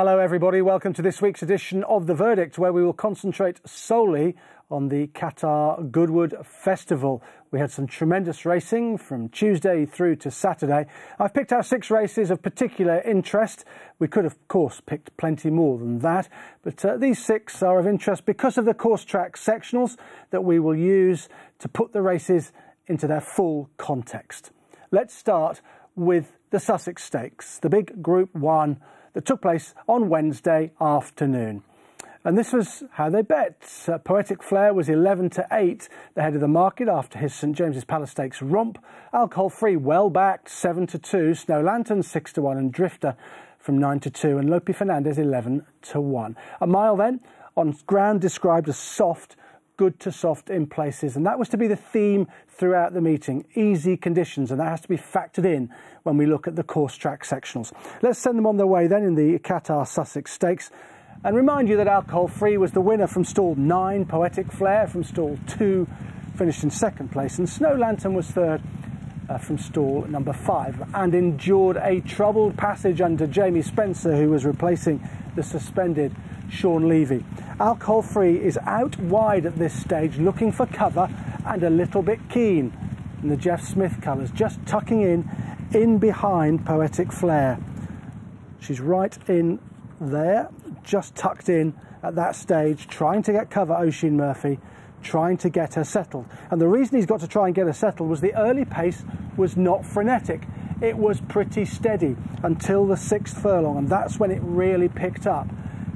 Hello, everybody. Welcome to this week's edition of The Verdict, where we will concentrate solely on the Qatar Goodwood Festival. We had some tremendous racing from Tuesday through to Saturday. I've picked out six races of particular interest. We could, of course, picked plenty more than that, but uh, these six are of interest because of the course track sectionals that we will use to put the races into their full context. Let's start with the Sussex Stakes, the big Group 1 that took place on Wednesday afternoon. And this was how they bet. Uh, Poetic Flair was 11 to 8, the head of the market after his St James's Palace Stakes romp. Alcohol Free well backed 7 to 2, Snow Lantern 6 to 1, and Drifter from 9 to 2, and Lope Fernandez 11 to 1. A mile then on ground described as soft good to soft in places. And that was to be the theme throughout the meeting easy conditions, and that has to be factored in when we look at the course track sectionals. Let's send them on their way then in the Qatar Sussex Stakes. And remind you that Alcohol Free was the winner from stall 9, Poetic Flair from stall 2, finished in second place, and Snow Lantern was third. Uh, from stall number five and endured a troubled passage under Jamie Spencer, who was replacing the suspended Sean Levey. Alcohol Free is out wide at this stage, looking for cover and a little bit keen. In the Jeff Smith colours, just tucking in, in behind Poetic Flair. She's right in there, just tucked in at that stage, trying to get cover Oisin Murphy, trying to get her settled. And the reason he's got to try and get her settled was the early pace was not frenetic. It was pretty steady until the sixth furlong, and that's when it really picked up.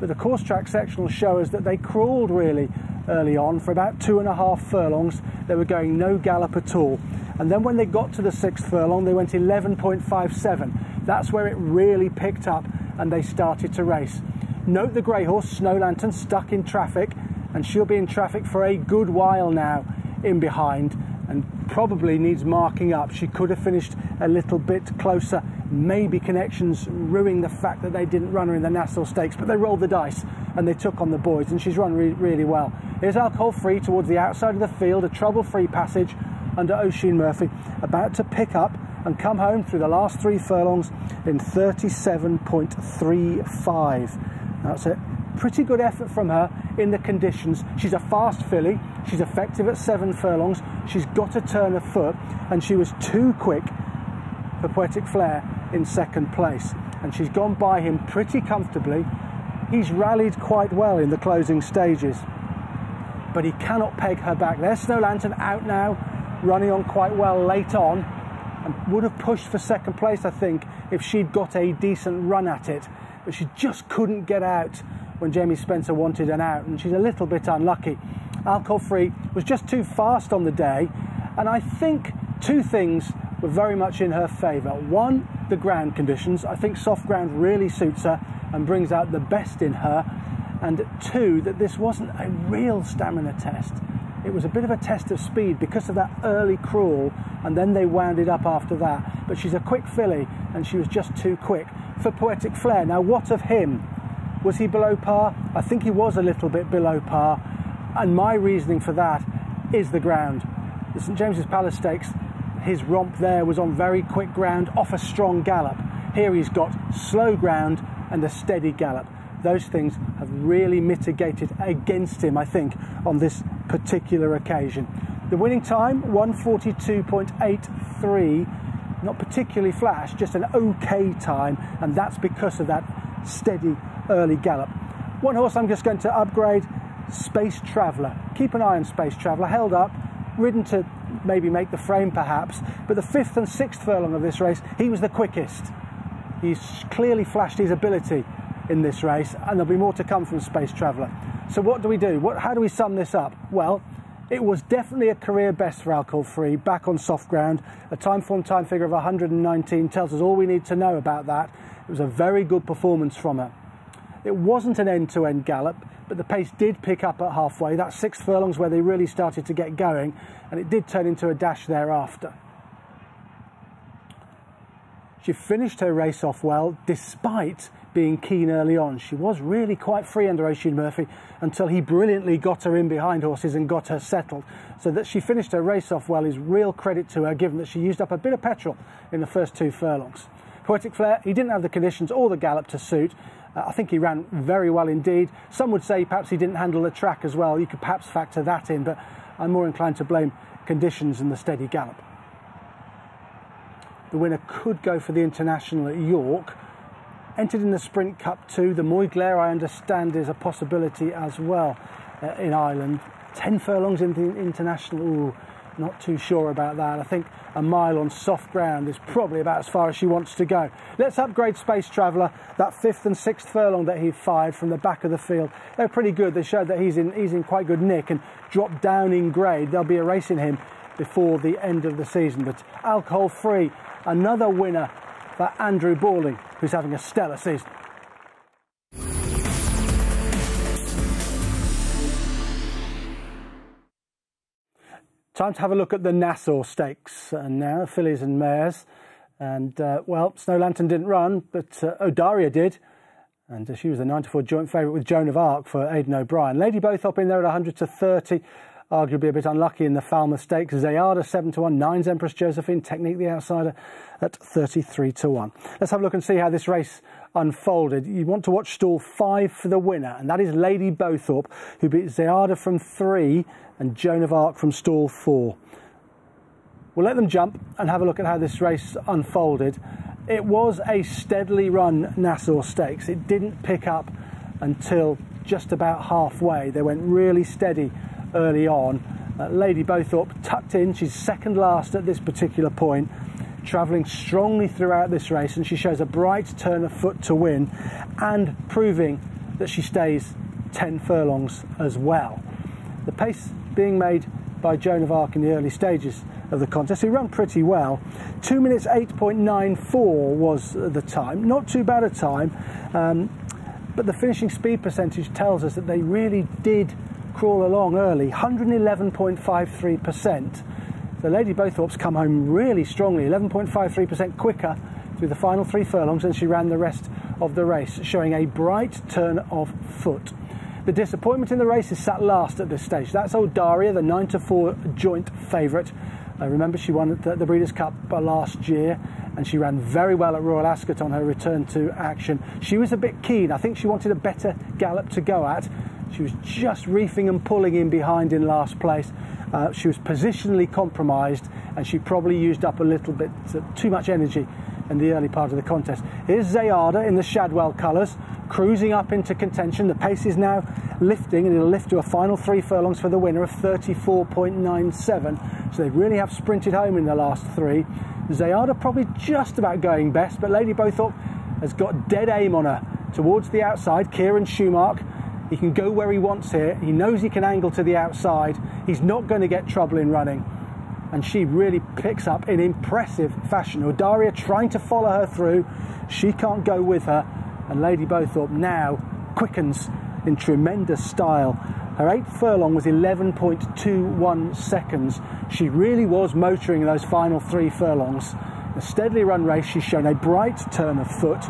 But the course track sectional show us that they crawled really early on for about two and a half furlongs. They were going no gallop at all. And then when they got to the sixth furlong, they went 11.57. That's where it really picked up and they started to race. Note the grey horse, Snow Lantern, stuck in traffic, and she'll be in traffic for a good while now in behind and probably needs marking up. She could have finished a little bit closer. Maybe connections ruining the fact that they didn't run her in the Nassau Stakes, but they rolled the dice and they took on the boys, and she's run re really well. Here's alcohol free towards the outside of the field, a trouble free passage under Oisin Murphy, about to pick up and come home through the last three furlongs in 37.35. That's it pretty good effort from her in the conditions. She's a fast filly, she's effective at seven furlongs, she's got a turn of foot, and she was too quick for Poetic Flair in second place. And she's gone by him pretty comfortably. He's rallied quite well in the closing stages, but he cannot peg her back. There's Snow Lantern out now, running on quite well late on, and would have pushed for second place, I think, if she'd got a decent run at it. But she just couldn't get out when Jamie Spencer wanted an out, and she's a little bit unlucky. Alcohol Free was just too fast on the day, and I think two things were very much in her favour. One, the ground conditions. I think soft ground really suits her and brings out the best in her. And two, that this wasn't a real stamina test. It was a bit of a test of speed because of that early crawl, and then they wound it up after that. But she's a quick filly, and she was just too quick for Poetic Flair. Now, what of him? Was he below par? I think he was a little bit below par. And my reasoning for that is the ground. The St James's Palace Stakes, his romp there was on very quick ground off a strong gallop. Here he's got slow ground and a steady gallop. Those things have really mitigated against him, I think, on this particular occasion. The winning time, 142.83, not particularly flash, just an okay time, and that's because of that steady early gallop. One horse I'm just going to upgrade, Space Traveller. Keep an eye on Space Traveller, held up, ridden to maybe make the frame perhaps, but the fifth and sixth furlong of this race, he was the quickest. He's clearly flashed his ability in this race, and there'll be more to come from Space Traveller. So what do we do? What, how do we sum this up? Well, it was definitely a career best for Alcohol Free, back on soft ground. A Timeform time figure of 119 tells us all we need to know about that. It was a very good performance from her. It wasn't an end to end gallop, but the pace did pick up at halfway. That six furlongs where they really started to get going, and it did turn into a dash thereafter. She finished her race off well, despite being keen early on. She was really quite free under Oisin Murphy until he brilliantly got her in behind horses and got her settled. So that she finished her race off well is real credit to her, given that she used up a bit of petrol in the first two furlongs. Poetic Flair, he didn't have the conditions or the gallop to suit, Uh, I think he ran very well indeed. Some would say perhaps he didn't handle the track as well. You could perhaps factor that in, but I'm more inclined to blame conditions and the steady gallop. The winner could go for the international at York. Entered in the Sprint Cup too. The Moyglare, I understand, is a possibility as well uh, in Ireland. 10 furlongs in the international. Ooh, not too sure about that. I think a mile on soft ground is probably about as far as she wants to go. Let's upgrade Space Traveller. That fifth and sixth furlong that he fired from the back of the field, they're pretty good. They showed that he's in, he's in quite good nick and dropped down in grade. They'll be erasing him before the end of the season. But alcohol free, another winner for Andrew Balding, who's having a stellar season. Time to have a look at the Nassau Stakes and now, fillies and mares. And, uh, well, Snow Lantern didn't run, but uh, Audarya did. And uh, she was the 94 joint favourite with Joan of Arc for Aidan O'Brien. Lady Bowthorpe in there at 100 to 30 arguably a bit unlucky in the Falmouth Stakes. Zeyaadah 7 to 1, 9's Empress Josephine, Technique the outsider at 33 to 1. Let's have a look and see how this race unfolded. You want to watch stall 5 for the winner, and that is Lady Bowthorpe, who beat Zeyaadah from 3 and Joan of Arc from stall 4. We'll let them jump and have a look at how this race unfolded. It was a steadily run Nassau Stakes. It didn't pick up until just about halfway. They went really steady early on. Uh, Lady Bowthorpe tucked in, she's second last at this particular point, travelling strongly throughout this race, and she shows a bright turn of foot to win and proving that she stays 10 furlongs as well. The pace being made by Joan of Arc in the early stages of the contest, who ran pretty well. 2 minutes 8.94 was the time, not too bad a time, um, but the finishing speed percentage tells us that they really did crawl along early, 111.53%. The Lady Bowthorpe's come home really strongly, 11.53% quicker through the final three furlongs than she ran the rest of the race, showing a bright turn of foot. The disappointment in the race is sat last at this stage. That's Audarya, the 9 to 4 joint favourite. Uh, remember, she won the, the Breeders' Cup last year and she ran very well at Royal Ascot on her return to action. She was a bit keen. I think she wanted a better gallop to go at, she was just reefing and pulling in behind in last place. Uh, she was positionally compromised and she probably used up a little bit uh, too much energy in the early part of the contest. Here's Zeyaadah in the Shadwell colours, cruising up into contention. The pace is now lifting and it'll lift to a final three furlongs for the winner of 34.97. So they really have sprinted home in the last three. Zeyaadah probably just about going best, but Lady Bowthorpe has got dead aim on her towards the outside. Kieran Shoemark he can go where he wants here. He knows he can angle to the outside. He's not going to get trouble in running. And she really picks up in impressive fashion. Audarya trying to follow her through. She can't go with her. And Lady Bowthorpe now quickens in tremendous style. Her eighth furlong was 11.21 seconds. She really was motoring in those final three furlongs. A steadily run race, she's shown a bright turn of foot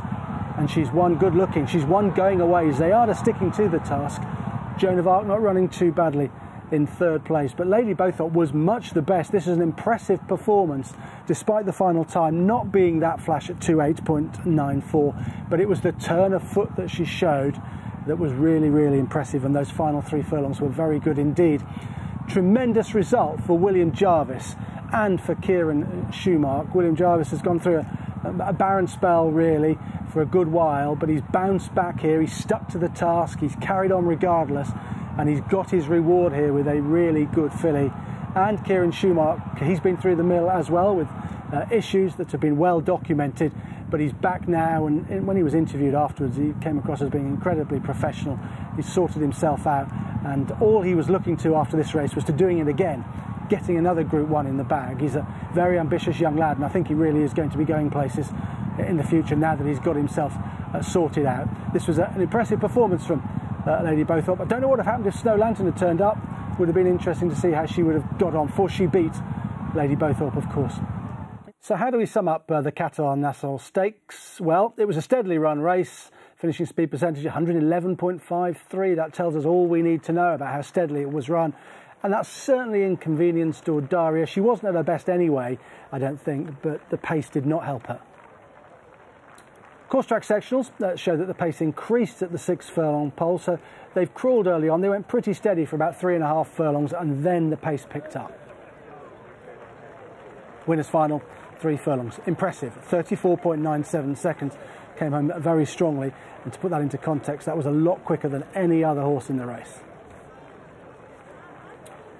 and she's one good looking. She's one going away. Zeyaadah sticking to the task. Joan of Arc not running too badly in third place. But Lady Bowthorpe was much the best. This is an impressive performance, despite the final time not being that flash at 28.94. But it was the turn of foot that she showed that was really, really impressive. And those final three furlongs were very good indeed. Tremendous result for William Jarvis and for Kieran Shoemark. William Jarvis has gone through a, a barren spell, really, for a good while, but he's bounced back here. He's stuck to the task. He's carried on regardless, and he's got his reward here with a really good filly. And Kieran Shoemark, he's been through the mill as well with uh, issues that have been well documented, but he's back now. And, and when he was interviewed afterwards, he came across as being incredibly professional. He sorted himself out, and all he was looking to after this race was to doing it again getting another Group 1 in the bag. He's a very ambitious young lad, and I think he really is going to be going places in the future now that he's got himself uh, sorted out. This was a, an impressive performance from uh, Lady Bowthorpe. I don't know what would have happened if Snow Lantern had turned up. Would have been interesting to see how she would have got on, for she beat Lady Bowthorpe, of course. So, how do we sum up uh, the Qatar Nassau Stakes? Well, it was a steadily run race, finishing speed percentage 111.53. That tells us all we need to know about how steadily it was run. And that's certainly inconvenienced Daria. She wasn't at her best anyway, I don't think, but the pace did not help her. Course track sectionals uh, show that the pace increased at the six furlong pole, so they've crawled early on. They went pretty steady for about three and a half furlongs, and then the pace picked up. Winners final, three furlongs. Impressive, 34.97 seconds. Came home very strongly, and to put that into context, that was a lot quicker than any other horse in the race.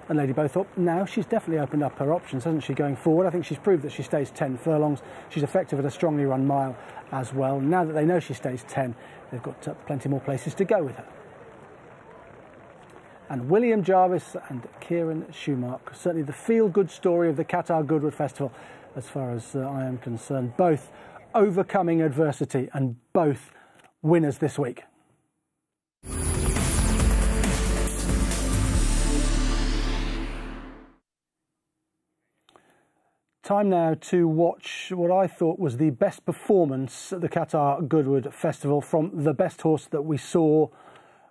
And Lady Bowthorpe, now she's definitely opened up her options, hasn't she, going forward? I think she's proved that she stays 10 furlongs. She's effective at a strongly run mile as well. Now that they know she stays 10, they've got uh, plenty more places to go with her. And William Jarvis and Kieran Shoemark, certainly the feel-good story of the Qatar Goodwood Festival, as far as uh, I am concerned. Both overcoming adversity and both winners this week. Time now to watch what I thought was the best performance at the Qatar Goodwood Festival from the best horse that we saw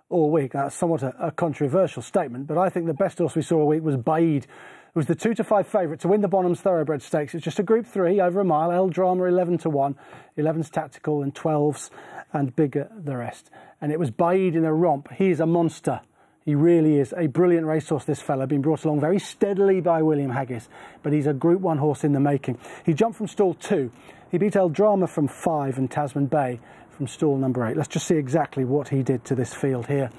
all week. That's somewhat a, a controversial statement, but I think the best horse we saw all week was Baaeed. It was the two to five favourite to win the Bonhams Thoroughbred Stakes. It's just a Group Three over a mile. El Drama eleven to one, 11's tactical and 12s and bigger the rest. And it was Baaeed in a romp. He is a monster. He really is a brilliant racehorse, this fella, been brought along very steadily by William Haggas, but he's a Group 1 horse in the making. He jumped from stall 2. He beat El Drama from 5 and Tasman Bay from stall number 8. Let's just see exactly what he did to this field here.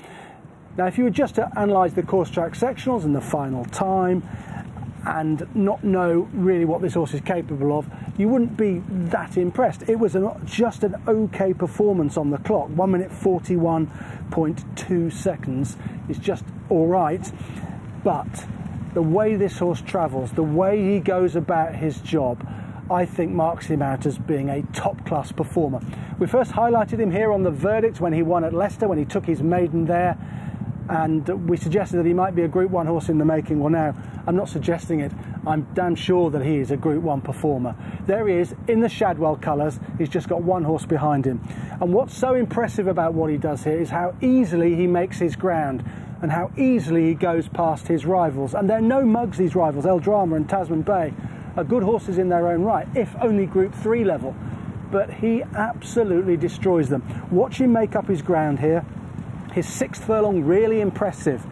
Now, if you were just to analyse the course track sectionals and the final time, and not know really what this horse is capable of, you wouldn't be that impressed. It was an, just an okay performance on the clock. One minute 41.2 seconds is just all right. But the way this horse travels, the way he goes about his job, I think marks him out as being a top class performer. We first highlighted him here on the verdict when he won at Leicester, when he took his maiden there and we suggested that he might be a Group 1 horse in the making. Well, now, I'm not suggesting it. I'm damn sure that he is a Group 1 performer. There he is in the Shadwell colours. He's just got one horse behind him. And what's so impressive about what he does here is how easily he makes his ground and how easily he goes past his rivals. And they're no mugs, these rivals, El Drama and Tasman Bay, are good horses in their own right, if only Group 3 level. But he absolutely destroys them. Watch him make up his ground here his sixth furlong really impressive.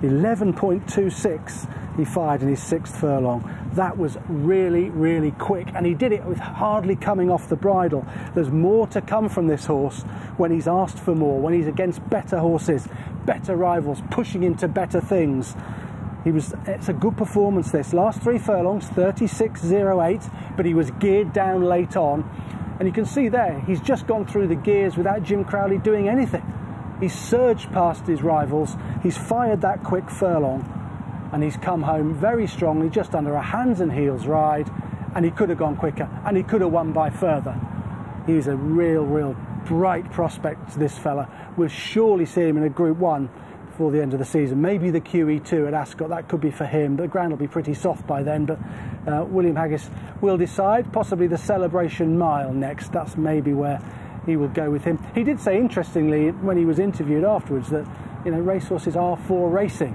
11.26 he fired in his sixth furlong. That was really, really quick, and he did it with hardly coming off the bridle. There's more to come from this horse when he's asked for more, when he's against better horses, better rivals, pushing into better things. He was. It's a good performance. This last three furlongs, 36.08, but he was geared down late on, and you can see there he's just gone through the gears without Jim Crowley doing anything. He's surged past his rivals, he's fired that quick furlong, and he's come home very strongly, just under a hands and heels ride, and he could have gone quicker, and he could have won by further. He's a real, real bright prospect, this fella. We'll surely see him in a Group 1 before the end of the season. Maybe the QE2 at Ascot, that could be for him, the ground will be pretty soft by then. But uh, William Haggas will decide, possibly the Celebration Mile next. That's maybe where he will go with him. He did say, interestingly, when he was interviewed afterwards, that you know racehorses are for racing,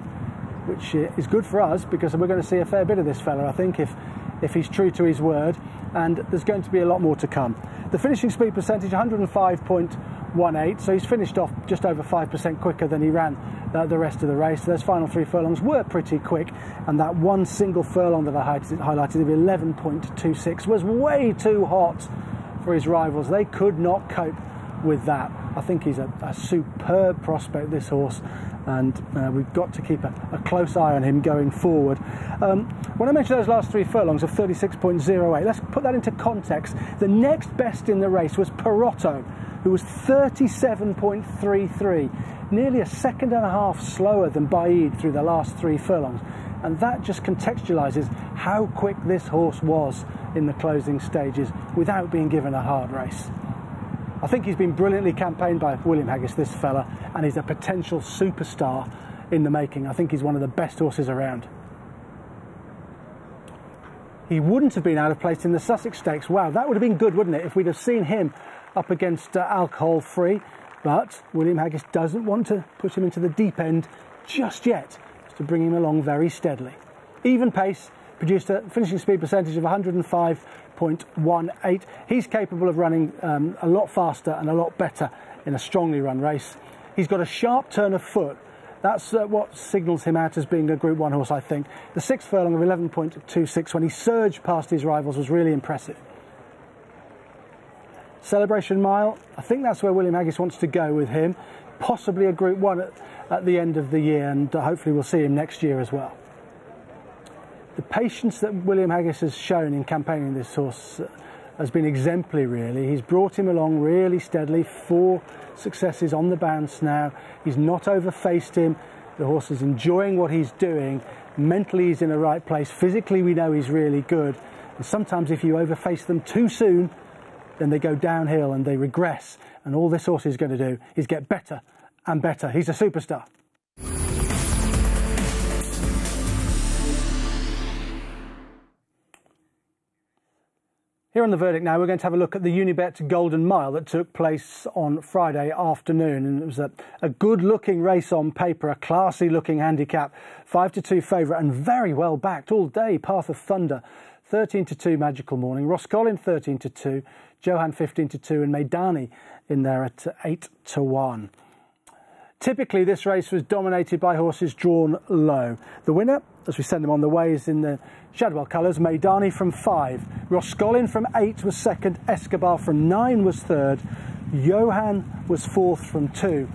which is good for us because we're going to see a fair bit of this fella. I think if if he's true to his word, and there's going to be a lot more to come. The finishing speed percentage 105.18, so he's finished off just over 5% quicker than he ran uh, the rest of the race. Those final three furlongs were pretty quick, and that one single furlong that I highlighted of 11.26 was way too hot for his rivals. They could not cope with that. I think he's a, a superb prospect, this horse, and uh, we've got to keep a, a, close eye on him going forward. Um, when I mentioned those last three furlongs of 36.08, let's put that into context. The next best in the race was Perotto, who was 37.33, nearly a second and a half slower than Baaeed through the last three furlongs. And that just contextualises how quick this horse was in the closing stages without being given a hard race. I think he's been brilliantly campaigned by William Haggas, this fella, and he's a potential superstar in the making. I think he's one of the best horses around. He wouldn't have been out of place in the Sussex Stakes. Wow, that would have been good, wouldn't it, if we'd have seen him up against uh, alcohol free. But William Haggas doesn't want to put him into the deep end just yet, to bring him along very steadily. Even pace, produced a finishing speed percentage of 105.18. He's capable of running um, a lot faster and a lot better in a strongly run race. He's got a sharp turn of foot. That's uh, what signals him out as being a Group 1 horse, I think. The sixth furlong of 11.26 when he surged past his rivals was really impressive. Celebration Mile, I think that's where William Haggas wants to go with him. Possibly a Group 1 at, at the end of the year, and uh, hopefully we'll see him next year as well. The patience that William Haggas has shown in campaigning this horse uh, has been exemplary, really. He's brought him along really steadily, four successes on the bounce now. He's not overfaced him. The horse is enjoying what he's doing. Mentally, he's in the right place. Physically, we know he's really good. And sometimes, if you overface them too soon, then they go downhill and they regress. And all this horse is going to do is get better and better. He's a superstar. Here on the verdict now, we're going to have a look at the Unibet Golden Mile that took place on Friday afternoon. And it was a, a good looking race on paper, a classy looking handicap. 5 to 2 favourite and very well backed all day. Path of Thunder, 13 to 2 Magical Morning. Roscollin, 13 to 2. Johan, 15 to 2. And Maydanny in there at 8 to 1. Typically, this race was dominated by horses drawn low. The winner, as we send them on the way, is in the Shadwell colours. Maydanny from five. Roscollin from eight was second. Escobar from nine was third. Johan was fourth from two.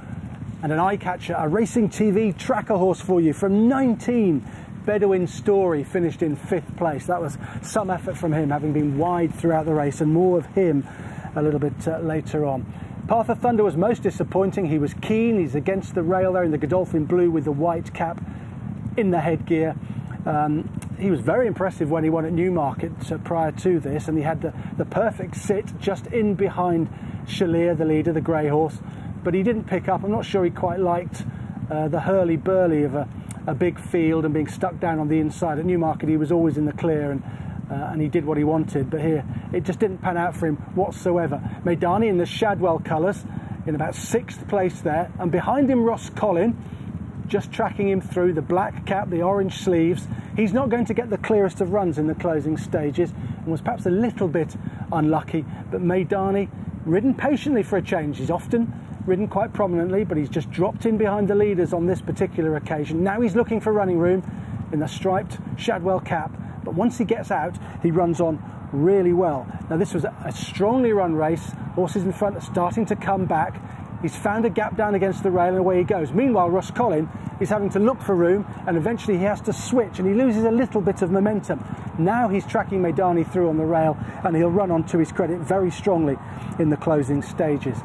And an eye catcher, a racing TV tracker horse for you from 19. Bedouin Story finished in fifth place. That was some effort from him, having been wide throughout the race, and more of him a little bit uh, later on. Path of Thunder was most disappointing. He was keen. He's against the rail there in the Godolphin blue with the white cap in the headgear. Um, he was very impressive when he won at Newmarket uh, prior to this, and he had the, the perfect sit just in behind Shalier, the leader, the grey horse. But he didn't pick up. I'm not sure he quite liked uh, the hurly burly of a, a big field and being stuck down on the inside. At Newmarket, he was always in the clear and uh, and he did what he wanted. But here, it just didn't pan out for him whatsoever. Maydanny in the Shadwell colours, in about sixth place there, and behind him Ross Collin. just tracking him through the black cap, the orange sleeves. He's not going to get the clearest of runs in the closing stages, and was perhaps a little bit unlucky. But Maydanny, ridden patiently for a change, he's often ridden quite prominently, but he's just dropped in behind the leaders on this particular occasion. Now he's looking for running room in the striped Shadwell cap but once he gets out, he runs on really well. Now, this was a strongly run race. Horses in front are starting to come back. He's found a gap down against the rail and away he goes. Meanwhile, Ross Collin is having to look for room and eventually he has to switch and he loses a little bit of momentum. Now he's tracking Maydanny through on the rail and he'll run on to his credit very strongly in the closing stages.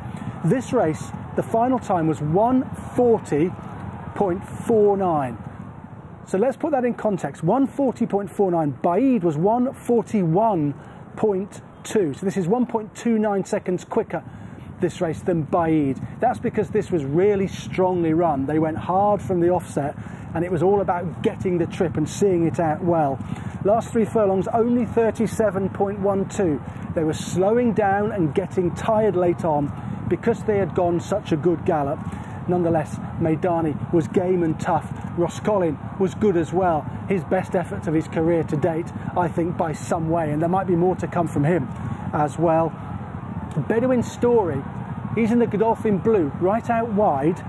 This race, the final time was 140.49. So let's put that in context. 140.49. Baaeed was 141.2. So this is 1.29 seconds quicker this race than Baaeed. That's because this was really strongly run. They went hard from the offset and it was all about getting the trip and seeing it out well. Last three furlongs, only 37.12. They were slowing down and getting tired late on because they had gone such a good gallop. Nonetheless, Maydanny was game and tough. Roscollin was good as well. His best efforts of his career to date, I think, by some way, and there might be more to come from him as well. Bedouin Story, he's in the Godolphin Blue, right out wide.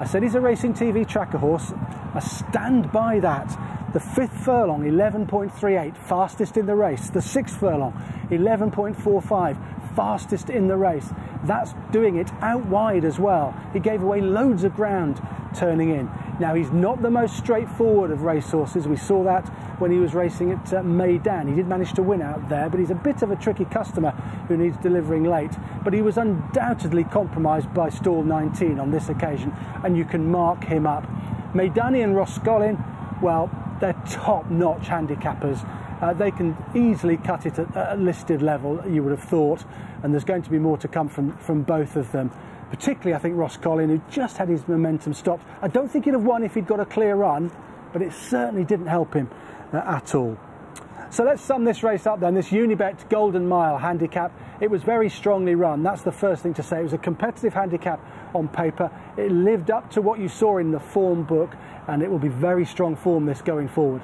I said he's a racing TV tracker horse. I stand by that. The fifth furlong, 11.38, fastest in the race. The sixth furlong, 11.45, fastest in the race. That's doing it out wide as well. He gave away loads of ground turning in. Now, he's not the most straightforward of racehorses. We saw that when he was racing at uh, Meydan. He did manage to win out there, but he's a bit of a tricky customer who needs delivering late. But he was undoubtedly compromised by stall 19 on this occasion, and you can mark him up. Maydanny and Roscollin, well, they're top notch handicappers. Uh, they can easily cut it at a listed level, you would have thought, and there's going to be more to come from, from both of them. Particularly, I think Roscollin, who just had his momentum stopped. I don't think he'd have won if he'd got a clear run, but it certainly didn't help him uh, at all. So let's sum this race up then. This Unibet Golden Mile handicap, it was very strongly run. That's the first thing to say. It was a competitive handicap on paper. It lived up to what you saw in the form book, and it will be very strong form this going forward.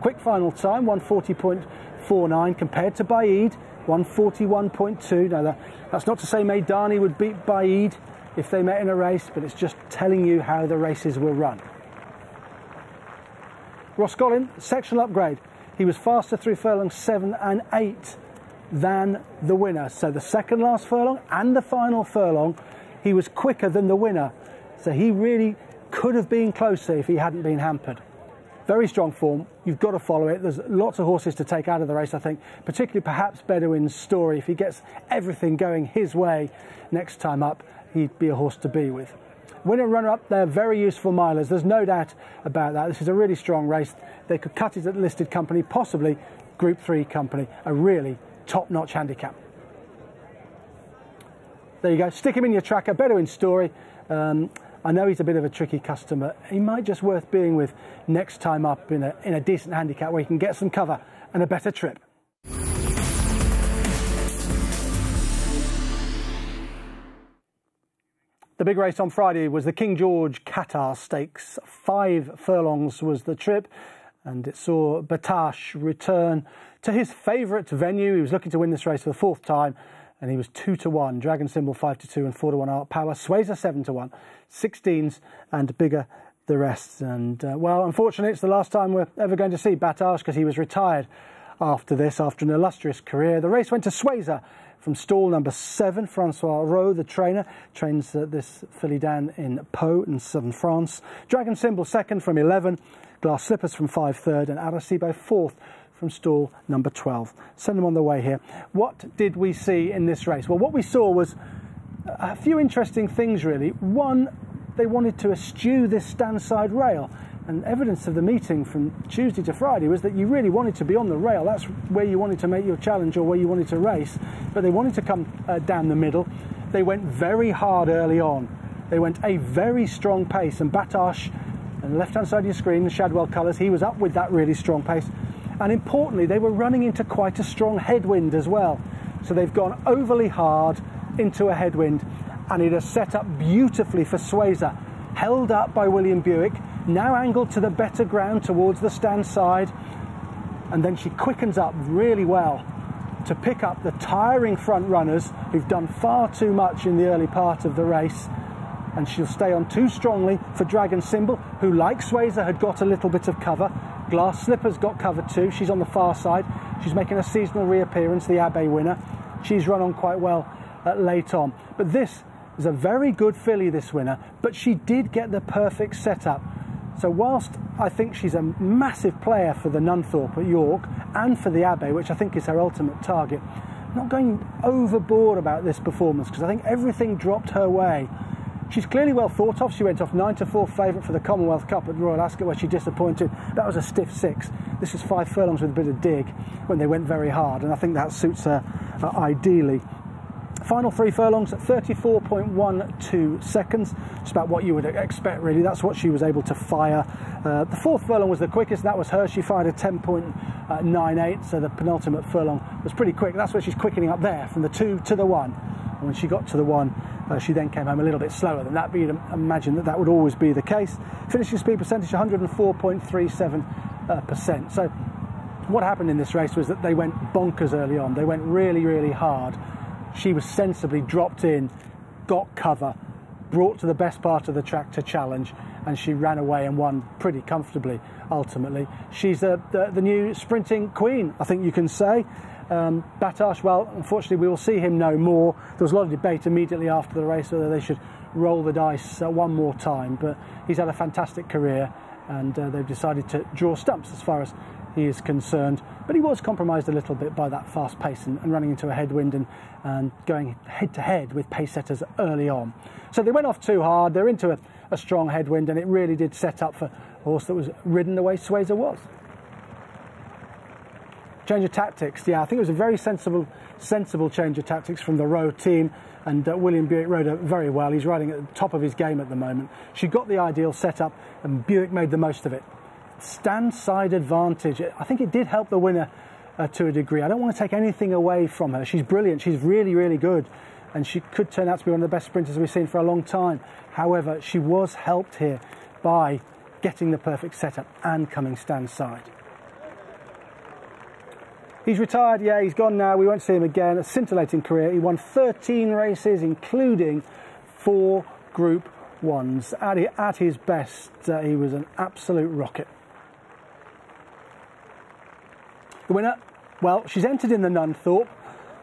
Quick final time, 140.49. compared to Baaeed, 141.2. Now, that, that's not to say Maydanny would beat Baaeed if they met in a race, but it's just telling you how the races were run. Roscolyn, sectional upgrade. He was faster through furlong 7 and 8 than the winner. So the second last furlong and the final furlong, he was quicker than the winner. So he really could have been closer if he hadn't been hampered. Very strong form. You've got to follow it. There's lots of horses to take out of the race, I think, particularly perhaps Bedouin's story. If he gets everything going his way next time up, he'd be a horse to be with. Winner runner up, they're very useful milers. There's no doubt about that. This is a really strong race. They could cut it at listed company, possibly Group 3 company. A really top notch handicap. There you go. Stick him in your tracker. Bedouin story. Um, I know he's a bit of a tricky customer. He might just worth being with next time up in a, in a decent handicap where he can get some cover and a better trip. The big race on Friday was the King George Qatar Stakes. Five furlongs was the trip, and it saw Battaash return to his favourite venue. He was looking to win this race for the fourth time, and he was two to one. Dragon Symbol five to two and four to one. Art Power Suesa seven to one. 16s and bigger the rest. And uh, well, unfortunately, it's the last time we're ever going to see Battaash because he was retired after this, after an illustrious career. The race went to Suesa from stall number seven, Francois Rohaut, the trainer, trains uh, this filly down in Pau in southern France. Dragon Symbol second from 11, Glass Slippers from five third, and Arecibo fourth from stall number 12. Send them on the way here. What did we see in this race? Well, what we saw was a few interesting things, really. One, they wanted to eschew this stand side rail. And evidence of the meeting from Tuesday to Friday was that you really wanted to be on the rail. That's where you wanted to make your challenge or where you wanted to race. But they wanted to come uh, down the middle. They went very hard early on. They went a very strong pace. And Battaash, on the left hand side of your screen, the Shadwell colours, he was up with that really strong pace. And importantly, they were running into quite a strong headwind as well. So they've gone overly hard into a headwind. And it has set up beautifully for Suesa. Held up by William Buick now angled to the better ground towards the stand side, and then she quickens up really well to pick up the tiring front runners who've done far too much in the early part of the race. And she'll stay on too strongly for Dragon Symbol, who, like Suesa, had got a little bit of cover. Glass Slippers got cover too. She's on the far side. She's making a seasonal reappearance, the Abbaye winner. She's run on quite well uh, late on. But this is a very good filly, this winner, but she did get the perfect setup so whilst I think she's a massive player for the Nunthorpe at York and for the Abbaye, which I think is her ultimate target, not going overboard about this performance because I think everything dropped her way. She's clearly well thought of. She went off 9 to 4 favourite for the Commonwealth Cup at Royal Ascot where she disappointed. That was a stiff six. This is five furlongs with a bit of dig when they went very hard, and I think that suits her uh, ideally. Final three furlongs at 34.12 seconds. It's about what you would expect, really. That's what she was able to fire. Uh, the fourth furlong was the quickest. That was her. She fired a 10.98, so the penultimate furlong was pretty quick. That's where she's quickening up there, from the two to the one. And when she got to the one, uh, she then came home a little bit slower than that, but you'd imagine that that would always be the case. Finishing speed percentage 104.37. Uh, percent. so what happened in this race was that they went bonkers early on. They went really, really hard she was sensibly dropped in, got cover, brought to the best part of the track to challenge, and she ran away and won pretty comfortably ultimately. She's the, the, the new sprinting queen, I think you can say. Um, Battaash, well, unfortunately, we will see him no more. There was a lot of debate immediately after the race whether they should roll the dice uh, one more time, but he's had a fantastic career and uh, they've decided to draw stumps as far as he is concerned. But he was compromised a little bit by that fast pace and, and running into a headwind and, and going head to head with pace setters early on. So they went off too hard, they're into a, a strong headwind, and it really did set up for a horse that was ridden the way Suesa was. Change of tactics, yeah, I think it was a very sensible, sensible change of tactics from the Rohaut team, and uh, William Buick rode it very well. He's riding at the top of his game at the moment. She got the ideal setup, and Buick made the most of it stand side advantage. I think it did help the winner uh, to a degree. I don't want to take anything away from her. She's brilliant. She's really, really good. And she could turn out to be one of the best sprinters we've seen for a long time. However, she was helped here by getting the perfect setup and coming stand side. He's retired, yeah, he's gone now. We won't see him again. A scintillating career. He won 13 races, including four Group 1s. At, at his best, uh, he was an absolute rocket. The winner, well, she's entered in the Nunthorpe.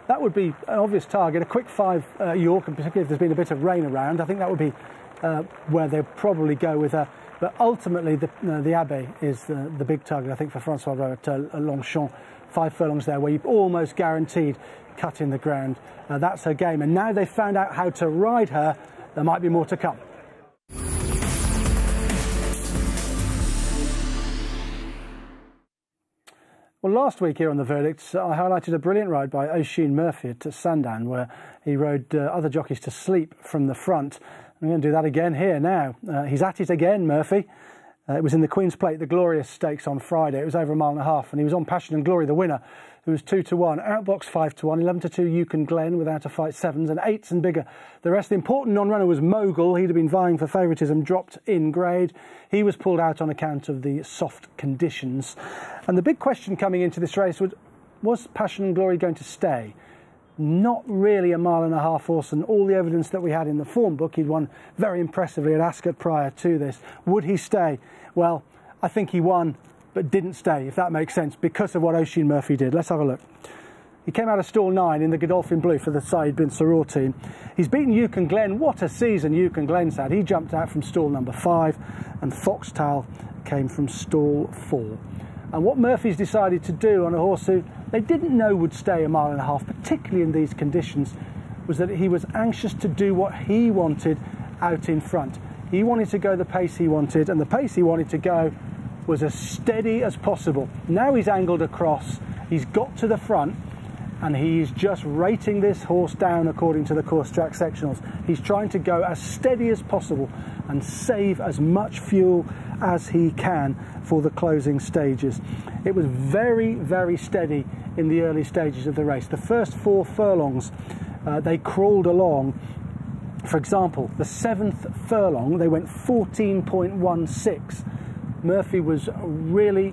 That would be an obvious target. A quick five uh, York, and particularly if there's been a bit of rain around, I think that would be uh, where they'll probably go with her. But ultimately, the, uh, the Abbaye is the, the, big target, I think, for Francois Rohaut at uh, Longchamp five furlongs there where you've almost guaranteed cutting the ground. Uh, that's her game. And now they've found out how to ride her, there might be more to come. Well, last week here on the verdicts, I highlighted a brilliant ride by Oisin Murphy at Sandown, where he rode uh, other jockeys to sleep from the front. I'm going to do that again here now. Uh, he's at it again, Murphy. Uh, it was in the Queen's Plate, the Glorious Stakes on Friday. It was over a mile and a half, and he was on Passion and Glory, the winner, who was 2 to 1. Outbox 5 to 1, 11 to 2, Euchen Glen without a fight, sevens, and eights and bigger. The rest, the important non runner was Mogul. He'd have been vying for favouritism, dropped in grade. He was pulled out on account of the soft conditions. And the big question coming into this race was was Passion and Glory going to stay? Not really a mile and a half horse, and all the evidence that we had in the form book, he'd won very impressively at Ascot prior to this. Would he stay? Well, I think he won, but didn't stay, if that makes sense, because of what Oisin Murphy did. Let's have a look. He came out of stall nine in the Godolphin Blue for the Saeed bin Suroor team. He's beaten Euchen Glen. What a season Euchen Glen's had. He jumped out from stall number five, and Foxtail came from stall four. And what Murphy's decided to do on a horse who they didn't know would stay a mile and a half, particularly in these conditions, was that he was anxious to do what he wanted out in front. He wanted to go the pace he wanted, and the pace he wanted to go was as steady as possible. Now he's angled across, he's got to the front, and he's just rating this horse down according to the course track sectionals. He's trying to go as steady as possible and save as much fuel as he can for the closing stages. It was very, very steady in the early stages of the race. The first four furlongs, uh, they crawled along. For example, the seventh furlong, they went 14.16. Murphy was really,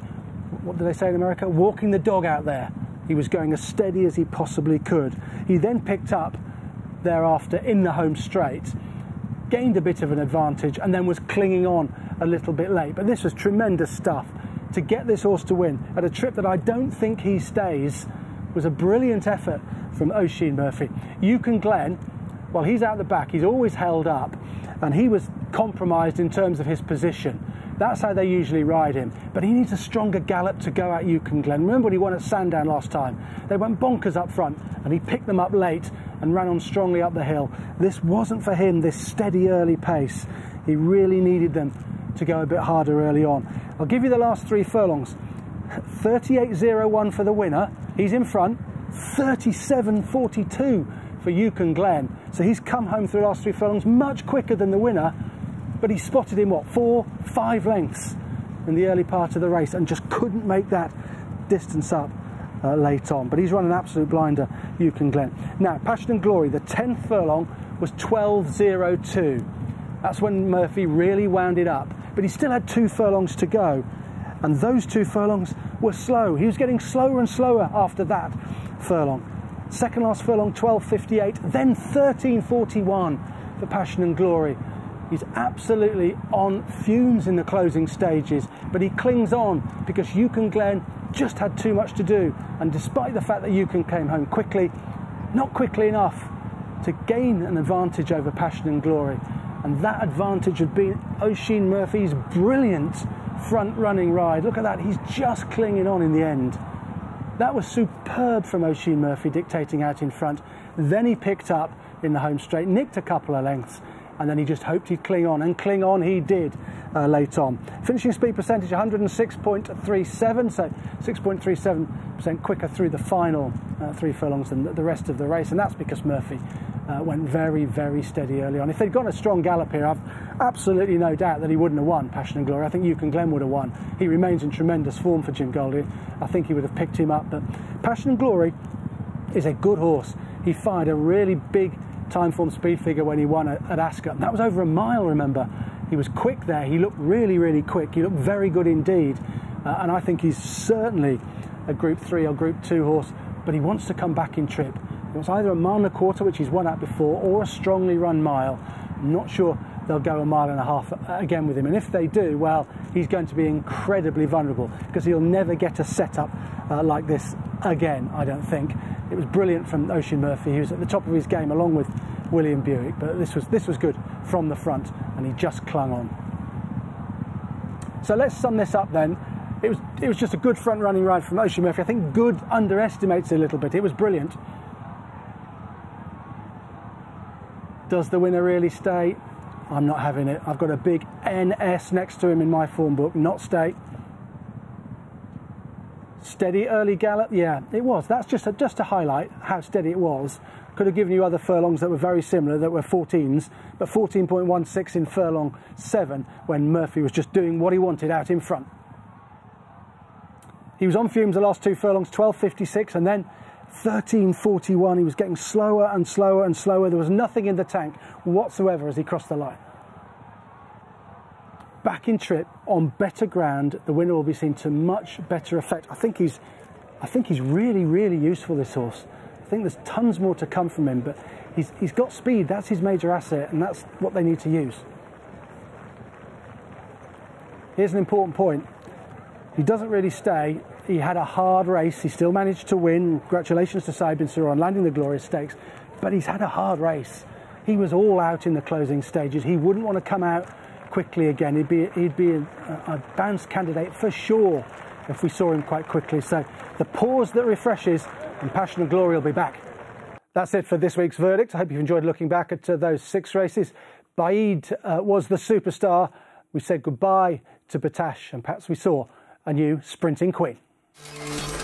what do they say in America? Walking the dog out there. He was going as steady as he possibly could. He then picked up thereafter in the home straight gained a bit of an advantage and then was clinging on a little bit late. But this was tremendous stuff. To get this horse to win at a trip that I don't think he stays was a brilliant effort from Oisin Murphy. Euchen Glen, well, he's out the back, he's always held up, and he was compromised in terms of his position. That's how they usually ride him. But he needs a stronger gallop to go at Euchen Glen. Remember when he won at Sandown last time? They went bonkers up front and he picked them up late and ran on strongly up the hill. This wasn't for him, this steady early pace. He really needed them to go a bit harder early on. I'll give you the last three furlongs. 38.01 for the winner. He's in front. 37.42 for Euchen Glen. So he's come home through the last three furlongs much quicker than the winner but he spotted him, what, four, five lengths in the early part of the race and just couldn't make that distance up uh, late on. But he's run an absolute blinder, Euchen Glen. Now, Passion and Glory, the 10th furlong was 12.02. That's when Murphy really wound it up. But he still had two furlongs to go. And those two furlongs were slow. He was getting slower and slower after that furlong. Second last furlong, 12.58, then 13.41 for Passion and Glory. He's absolutely on fumes in the closing stages, but he clings on because Euchen Glen just had too much to do. And despite the fact that Euchen came home quickly, not quickly enough to gain an advantage over Passion and Glory. And that advantage had been Oisin Murphy's brilliant front running ride. Look at that, he's just clinging on in the end. That was superb from Oisin Murphy dictating out in front. Then he picked up in the home straight, nicked a couple of lengths, and then he just hoped he'd cling on, and cling on he did uh, late on. Finishing speed percentage 106.37, so 6.37% quicker through the final uh, three furlongs than the rest of the race, and that's because Murphy uh, went very, very steady early on. If they'd gone a strong gallop here, I've absolutely no doubt that he wouldn't have won Passion and Glory. I think Euchen Glen would have won. He remains in tremendous form for Jim Goldie. I think he would have picked him up, but Passion and Glory is a good horse. He fired a really big Timeform speed figure when he won at, at Ascot. That was over a mile, remember. He was quick there. He looked really, really quick. He looked very good indeed. Uh, and I think he's certainly a Group 3 or Group 2 horse, but he wants to come back in trip. He wants either a mile and a quarter, which he's won at before, or a strongly run mile. Not sure they'll go a mile and a half again with him. And if they do, well, he's going to be incredibly vulnerable because he'll never get a setup uh, like this again, I don't think. It was brilliant from Oisin Murphy. He was at the top of his game along with William Buick, but this was, this was good from the front and he just clung on. So let's sum this up then. It was, it was just a good front running ride from Oisin Murphy. I think good underestimates it a little bit. It was brilliant. Does the winner really stay? I'm not having it. I've got a big NS next to him in my form book, not stay. Steady early gallop, yeah, it was. That's just a, just to highlight how steady it was. Could have given you other furlongs that were very similar, that were 14s, but 14.16 in furlong 7 when Murphy was just doing what he wanted out in front. He was on fumes the last two furlongs, 12.56, and then 13.41. He was getting slower and slower and slower. There was nothing in the tank whatsoever as he crossed the line. Back in trip on better ground, the winner will be seen to much better effect. I think he's, I think he's really, really useful. This horse. I think there's tons more to come from him, but he's, he's got speed. That's his major asset, and that's what they need to use. Here's an important point. He doesn't really stay. He had a hard race. He still managed to win. Congratulations to Saeed bin on landing the Glorious Stakes. But he's had a hard race. He was all out in the closing stages. He wouldn't want to come out quickly again. He'd be, he'd be a, a bounce candidate for sure if we saw him quite quickly. So the pause that refreshes and Passion and Glory will be back. That's it for this week's verdict. I hope you've enjoyed looking back at uh, those six races. Baaeed uh, was the superstar. We said goodbye to Battaash, and perhaps we saw a new sprinting queen. Thank you.